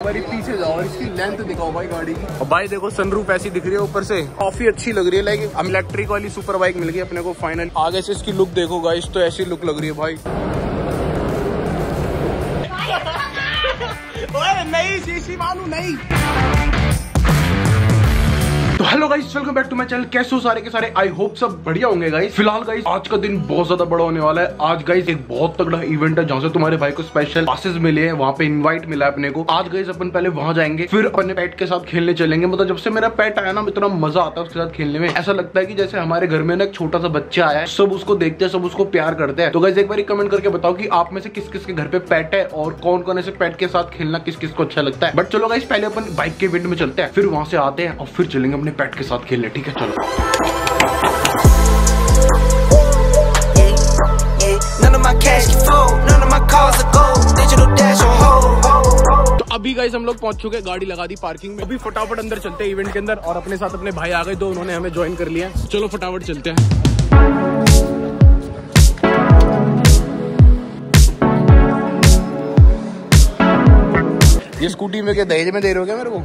हमारी पीछे जाओ और इसकी लेंथ दिखाओ भाई गाड़ी की। और भाई देखो सनरूफ ऐसी दिख रही है ऊपर से। काफ़ी अच्छी लग रही है लाइक हम इलेक्ट्रिक वाली सुपर बाइक मिल गई अपने को फाइनल आगे से इसकी लुक देखो गाइस तो ऐसी लुक लग रही है भाई। नहीं शीशी मानू नहीं guys welcome back to my channel कैसे हो सारे के सारे? आई होप सब बढ़िया होंगे गाइस फ़िलहाल गाइस आज का दिन बहुत ज़्यादा बड़ा होने वाला है। आज गाइस एक बहुत तगड़ा इवेंट है, जहाँ से तुम्हारे भाई को स्पेशल पासेस मिले हैं। वहाँ पे इनवाइट मिला है अपने को। आज गाइस अपन पहले वहाँ जाएँगे, फिर अपने पेट के साथ खेलने चलेंगे। मतलब जब से मेरा पेट आया ना इतना मज़ा आता है उसके साथ खेलने में। ऐसा लगता है की जैसे हमारे घर में ना एक छोटा सा बच्चा आया है, सब उसको देखते हैं, सब उसको प्यार करते हैं। तो गाइस एक बार कमेंट करके बताओ की आप में से किस किस के घर पे पेट है और कौन कौन ऐसे पेट के साथ खेलना किस किस को अच्छा लगता है। बट चलो गाइस पहले अपन बाइक के इवेंट में चलते हैं, फिर वहाँ से आते हैं और फिर चलेंगे अपने पेट के साथ खेलने ठीक है? चलो. तो अभी गाइस हम लोग पहुँच चुके हैं गाड़ी लगा दी पार्किंग में। अभी फटाफट अंदर चलते हैं इवेंट के अंदर और अपने साथ अपने भाई आ गए दो उन्होंने हमें ज्वाइन कर लिया। चलो फटाफट चलते हैं। ये स्कूटी में क्या दहेज में दे रहे हो क्या मेरे को?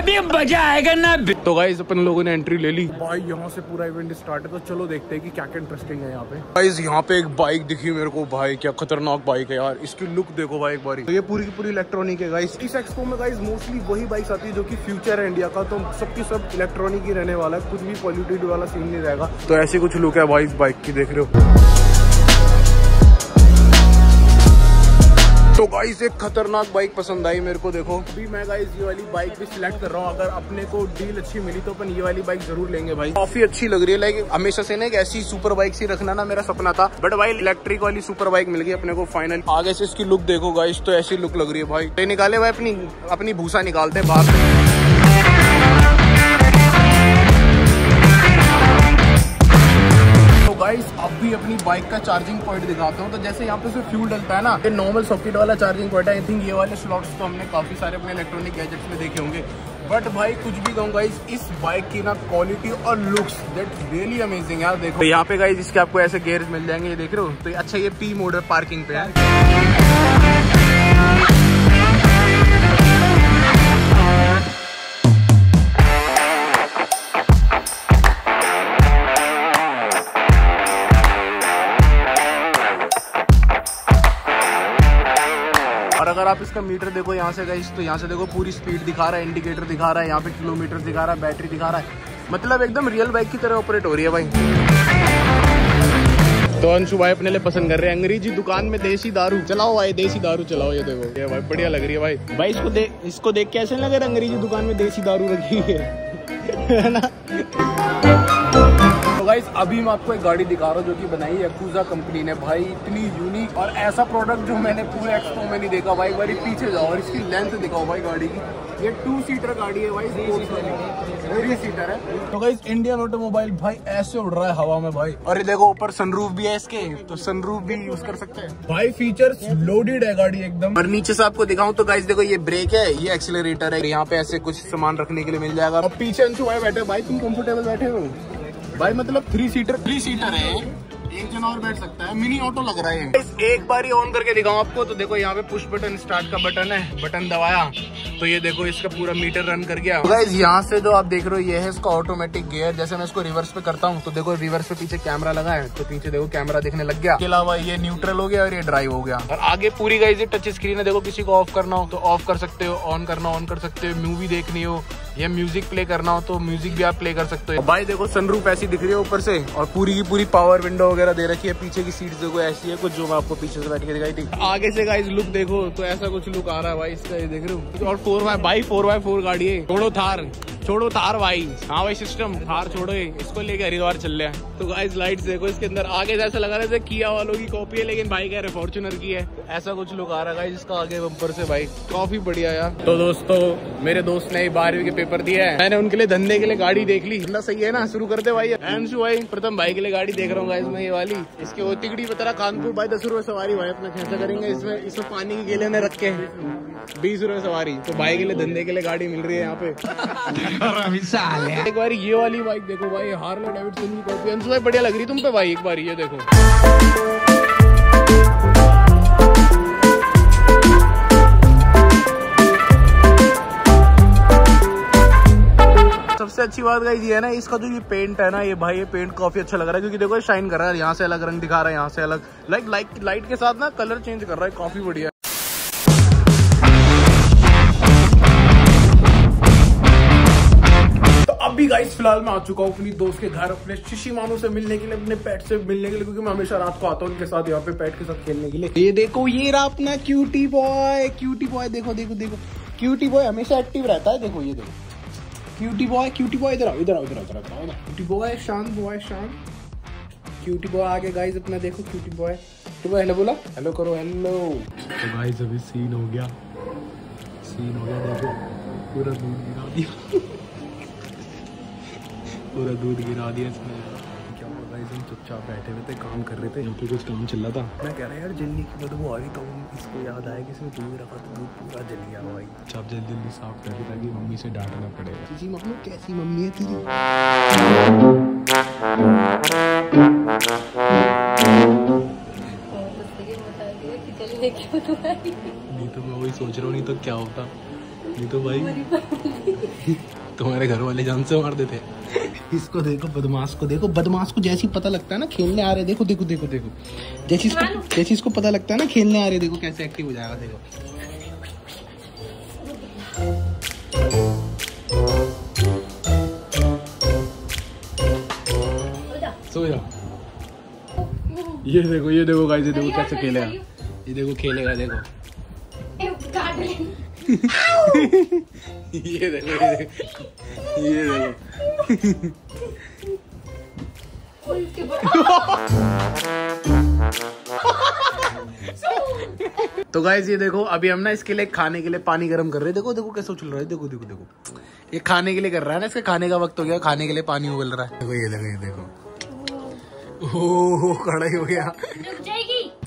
अभी मज़ा आएगा ना। तो गाइस अपन लोगों ने एंट्री ले ली। भाई यहाँ से पूरा इवेंट स्टार्ट है तो चलो देखते हैं कि क्या क्या इंटरेस्टिंग है यहाँ पे। गाइस यहाँ पे एक बाइक दिखी मेरे को भाई क्या खतरनाक बाइक है यार। इसकी लुक देखो भाई एक बारी। तो ये पूरी की पूरी इलेक्ट्रॉनिक है गाइस इस एक्सपो में गाइस मोस्टली वही बाइक्स आती है जो की फ्यूचर है इंडिया का तो सबकी सब इलेक्ट्रॉनिक ही रहने वाला है कुछ भी पॉल्यूटेड वाला सीन नहीं रहेगा। तो ऐसी कुछ लुक है भाई इस बाइक की देख रहे हो? तो गाइस एक खतरनाक बाइक पसंद आई मेरे को देखो। अभी मैं गाइस ये वाली बाइक भी सिलेक्ट कर रहा हूँ। अगर अपने को डील अच्छी मिली तो अपन ये वाली बाइक ज़रूर लेंगे भाई। काफ़ी अच्छी लग रही है लाइक हमेशा से ना एक ऐसी सुपर बाइक सी रखना ना मेरा सपना था। बट भाई इलेक्ट्रिक वाली सुपर बाइक मिल गई अपने को फाइनल आगे से इसकी लुक देखो गाइस तो ऐसी लुक लग रही है भाई। निकाले भाई अपनी अपनी भूसा निकालते हैं बाहर भी अपनी बाइक का चार्जिंग पॉइंट दिखाता हूँ। तो जैसे यहाँ पे फ्यूल डलता है ना, ये नॉर्मल सॉकेट वाला चार्जिंग पॉइंट आई थिंक ये वाले स्लॉट्स तो हमने काफ़ी सारे अपने इलेक्ट्रॉनिक गैजेट्स में देखे होंगे। बट भाई कुछ भी कहूँ गाइस इस बाइक की ना क्वालिटी और लुक्स दैट रियली अमेजिंग यार देखो। तो यहाँ पे गाइस इसके आपको ऐसे गेयर मिल जाएँगे, ये देख रहे हो? तो अच्छा ये पी मोड है पार्किंग पे। है आप इसका मीटर देखो यहाँ से गई तो यहाँ से देखो पूरी स्पीड दिखा रहा है इंडिकेटर दिखा रहा है यहाँ पे किलोमीटर दिखा रहा है बैटरी दिखा रहा है। मतलब एकदम रियल बाइक की तरह ऑपरेट हो रही है भाई। तो अंशु भाई अपने लिए पसंद कर रहे हैं। अंग्रेज़ी दुकान में देसी दारू। चलाओ भाई देसी दारू चलाओ ये देखो। ये भाई बढ़िया लग रही है भाई। भाई इसको देख इसको देख के ऐसे लग रहा है अंग्रेज़ी दुकान में देसी दारू रखी है? है ना? गाइस अभी मैं आपको एक गाड़ी दिखा रहा हूँ जो कि बनाई है Yakuza कंपनी ने। भाई इतनी यूनिक और ऐसा प्रोडक्ट जो मैंने पूरे एक्सपो में नहीं देखा। भाई एक बार पीछे जाओ और इसकी लेंथ दिखाओ भाई गाड़ी की। ये टू सीटर गाड़ी है भाई थ्री सीटर है। तो गाइस इंडियन ऑटोमोबाइल भाई ऐसे उड़ रहा है हवा में भाई। और ये देखो ऊपर सनरूफ भी है इसके। तो सनरूफ भी यूज़ कर सकते हैं। भाई फीचर्स लोडेड है गाड़ी एकदम। और नीचे से आपको दिखाऊँ तो गाइस देखो ये ब्रेक है ये एक्सीलरेटर है। यहाँ पे ऐसे कुछ सामान रखने के लिए मिल जाएगा। और पीछे अंशु भाई बैठे भाई तुम कंफर्टेबल बैठे हो। भाई मतलब थ्री सीटर थ्री सीटर है एक जन और बैठ सकता है। मिनी ऑटो लग रहा है एक बार ही ऑन करके दिखाऊँ आपको तो देखो यहाँ पे पुश बटन स्टार्ट का बटन है बटन दबाया। तो ये देखो इसका पूरा मीटर रन कर गया। गाइस यहाँ से जो आप देख रहे हो ये है इसका ऑटोमेटिक गियर जैसे मैं इसको रिवर्स पे करता हूँ तो देखो रिवर्स पे पीछे कैमरा लगा है तो पीछे देखो कैमरा देखने लग गया। इसके अलावा ये न्यूट्रल हो गया और ये ड्राइव हो गया। और आगे पूरी गाइस ये टच स्क्रीन है। देखो किसी को ऑफ़ करना हो तो ऑफ़ कर सकते हो ऑन करना ऑन कर सकते हो मूवी देखनी हो। या म्यूज़िक प्ले करना हो तो म्यूज़िक भी आप प्ले कर सकते हो। भाई देखो सनरूफ ऐसी दिख रही है ऊपर से और पूरी की पूरी पावर विंडो वगैरह दे रखी है। पीछे की सीट देखो ऐसी है कुछ जो मैं आपको पीछे से बैठ के दिखाई थी आगे से गाइस लुक देखो तो ऐसा कुछ लुक आ रहा है भाई इसका ये देख रहे हो। और four by by four by four गाड़ी है। थोड़ो थार। छोड़ो थार भाई। हाँ भाई सिस्टम थार छोड़ो ये। इसको लेके हरिद्वार चल रहे हैं। तो गाइस लाइट्स देखो इसके अंदर। आगे से ऐसा लगा रहा है किया वालों की कॉपी है लेकिन भाई कह रहे फॉर्चुनर की है। ऐसा कुछ लोग आ रहा है इसका आगे बम्पर से भाई। काफ़ी बढ़िया यार। तो दोस्तों मेरे दोस्त ने बारहवीं के पेपर दिया है। मैंने उनके लिए धंधे के लिए गाड़ी देख ली। धंधा सही है ना? शुरू करते भाई। अंशु भाई प्रथम भाई के लिए गाड़ी देख रहा हूँ गाइस मैं ये वाली। इसके वो तिगड़ी बता कानपुर भाई दस रुपए सवारी भाई अपना खर्चा करेंगे। इसमें इसमें पानी की गेले ने रख के बीस रुपए सवारी। तो भाई के लिए धंधे के लिए गाड़ी मिल रही है यहाँ पे। है। एक बार ये वाली बाइक देखो भाई, हार्ले डेविडसन की कॉन्फिडेंस भाई, बढ़िया लग रही तुम पे भाई, एक बार ये देखो। सबसे अच्छी बात गाइज़ ये है ना, इसका जो ये पेंट है ना, ये भाई, ये पेंट काफ़ी अच्छा लग रहा है, क्योंकि देखो शाइन कर रहा है, यहाँ से अलग, रंग दिखा रहा है, यहाँ से अलग। लाइक लाइक लाइट के साथ ना कलर चेंज कर रहा है काफ़ी बढ़िया अभी गाइस फ़िलहाल मैं आ चुका हूँ अपनी दोस्त के घर, अपने शिशी मानू से मिलने के लिए, अपने पेट से मिलने के लिए, क्योंकि मैं हमेशा रात को आता हूँ उनके साथ यहाँ पे पेट के साथ खेलने के लिए। ये देखो, ये रहा अपना क्यूटी बॉय क्यूटी बॉय देखो देखो देखो। क्यूटी बॉय हमेशा एक्टिव रहता है, देखो, ये देखो। क्यूटी बॉय क्यूटी बॉय इधर आओ इधर आओ इधर आओ क्यूटी बॉय शांत बॉय शांत क्यूटी बॉय आगे गाइस अपना देखो क्यूटी बॉय तो हेलो बोला? हेलो करो हेलो तो गाइस अभी सीन हो गया। सीन हो गया, देखो। पूरा दूध गिरा दिया। पूरा दूध गिरा दिया इसने। क्या हुआ गाइस हम चुपचाप बैठे हुए थे काम कर रहे थे। यहाँ पे कुछ काम चल रहा था। मैं कह रहा यार जल्दी की बदबू आ रही तो इसको याद आया कि इसमें दूध रखा तो दूध पूरा जल गया भाई। अच्छा जल्दी जल्दी साफ़ कर ताकि मम्मी से डांटना पड़ेगा जी मामू कैसी मम्मी है तेरी? नहीं तो मैं वही सोच रहा हूँ नहीं तो क्या होता? नहीं तो भाई तुम्हारे घर वाले जान से मार देते। इसको देखो बदमाश को देखो। बदमाश को जैसे ही पता लगता है ना खेलने आ रहे देखो देखो देखो देखो। जैसे इसको जैसे इसको पता लगता है ना खेलने आ रहे देखो कैसे एक्टिव हो जाएगा देखो। सो जा ये देखो ये देखो गाइस ये देखो कैसे खेलेगा। ये देखो खेलेगा देखो। ये देखो ये देखो। ये देखो। तो गाइज़ ये देखो, अभी हम ना इसके लिए खाने के लिए पानी गर्म कर रहे हैं। देखो देखो कैसे उछल रहा है। देखो देखो देखो। ये खाने के लिए कर रहा है ना इसके। खाने का वक्त हो गया, खाने के लिए पानी उबल रहा है। देखो, ये देखो ये देखो। ओह कड़ाई हो गया।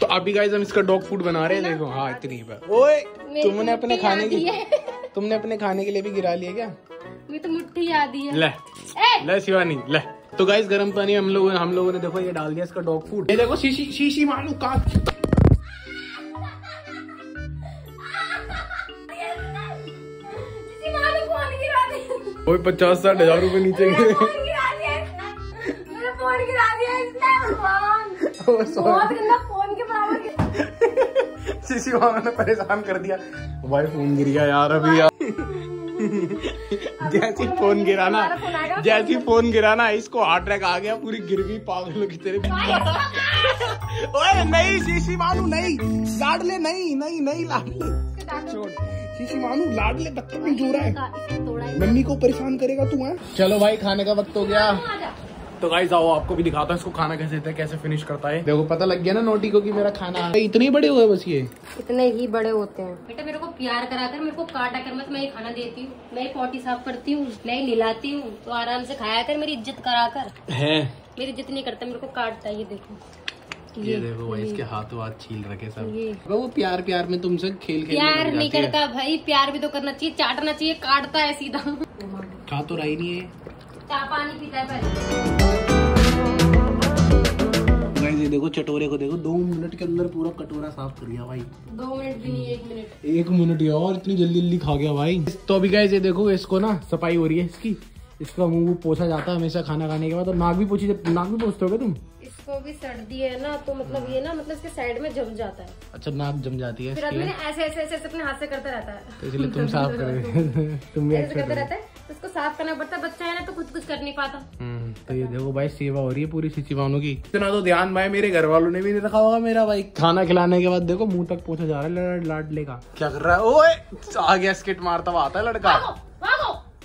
तो अभी गाइज़ हम इसका डॉग फ़ूड बना रहे हैं देखो। हाँ इतनी ही। बात ओए तुमने अपने खाने की तुमने अपने खाने के लिए भी गिरा लिया क्या? मैं तो मुट्ठी याद ही है। ले। ए! ले शिवानी ले। तो गाइस गर्म पानी हम लोग हम लोगों ने देखो ये डाल दिया इसका डॉग फ़ूड ये देखो शीशी शीशी मालू का किसी माँ ने फ़ोन गिरा। दिया ओए पचास साठ हज़ार रूपए नीचे गिरे शीशी ने परेशान कर दिया। भाई फ़ोन गिर गया यार अभी यार। जैसी फ़ोन गिराना। जैसी फ़ोन गिराना इसको हार्ट अटैक आ गया पूरी गिर गई पागल की तेरे ओए नहीं शीशी मानू नहीं लाडले नहीं नहीं नहीं लाडले छोड़ शीशी मानू लाडले बदतमीज हो। रहा है ही। मम्मी को परेशान करेगा तू है? चलो भाई खाने का वक्त हो गया। तो गाइस आओ आपको भी दिखाता हूँ इसको खाना कैसे देता है कैसे फिनिश करता है। देखो पता लग गया ना नोटी को कि मेरा खाना इतने बड़े हुए बस ये। इतने ही बड़े होते हैं। बेटा मेरे को प्यार कराकर मेरे को काटा कर मत मैं ही खाना देती हूँ। मैं ही पोटी साफ़ करती हूँ मैं ही निलाती हूँ तो आराम से खाया कर मेरी इज़्ज़त करा कर है। मेरी इज़्ज़त नहीं करता मेरे को काटता है ये देखो। ये ये देखो भाई इसके हाथों हाथ छील रखे सब। ये। वो प्यार प्यार में तुमसे खेल खेल प्यार नहीं करता भाई प्यार भी तो करना चाहिए चाटना चाहिए काटता है सीधा। खा तो रही नहीं है। चाय पानी पीता है पहले। ये देखो चटोरे को देखो दो मिनट के अंदर पूरा कटोरा साफ़ कर दिया भाई। दो मिनट भी नहीं एक मिनट। एक मिनट यार इतनी जल्दी जल्दी खा गया भाई। तो अभी ये देखो इसको ना सफ़ाई हो रही है इसकी। इसका मुँह पोछा जाता है हमेशा खाना खाने के बाद और नाक भी पोछी नाक भी पोछते होगे तुम? इसको भी सर्दी है ना तो मतलब ये ना मतलब इसके साइड में जम जाता है। अच्छा नाक जम जाती है फिर आदमी ऐसे ऐसे ऐसे अपने हाथ से करता रहता है। तो इसलिए तुम साफ़ कर तुम भी ऐसे एक्सपर्ट करता रहता है? तो उसको साफ़ करना पड़ता है बच्चा है ना तो खुद कुछ कर नहीं पाता। हम्म, तो ये देखो भाई सेवा हो रही है पूरी सिचिवानों की। इतना तो ध्यान भाई मेरे घर वालों ने भी नहीं रखा होगा मेरा भाई। खाना खिलाने के बाद देखो मुँह तक पहुँचा जा रहा है लड़- लाडले का। क्या कर रहा है? ओए आ गया स्किट मारता हुआ आता है लड़का।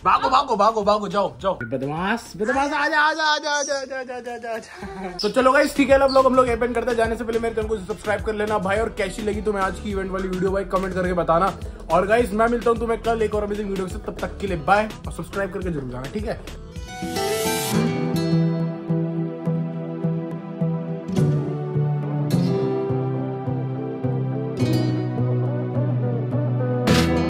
भागो भागो भागो भागो जाओ जाओ। बदमाश बदमाश आजा आजा आजा आजा आजा आजा आजा आजा आजा तो चलो गाइस ठीक है अब लोग हम लोग एपेंड करते हैं। जाने से पहले मेरे चैनल को सब्सक्राइब कर लेना भाई और कैसी लगी तुम्हें आज की इवेंट वाली वीडियो भाई कमेंट करके बताना। और गाइस मैं मिलता हूँ तुम्हें कल एक और अमेजिंग वीडियो से तब तक के लिए बाय और सब्सक्राइब करके ज़रूर जाना ठीक है?